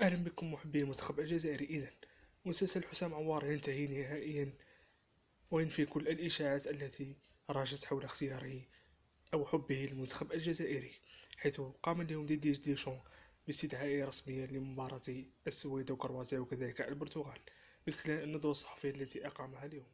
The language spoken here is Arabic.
أهلا بكم محبي المنتخب الجزائري. إذا مسلسل حسام عوار ينتهي نهائيا وينفي كل الإشاعات التي راجت حول اختياره أو حبه للمنتخب الجزائري حيث قام اليوم ديدي ديشون باستدعائه رسميا لمباراة السويد وكرواتيا وكذلك البرتغال من خلال الندوة الصحفية التي أقامها اليوم.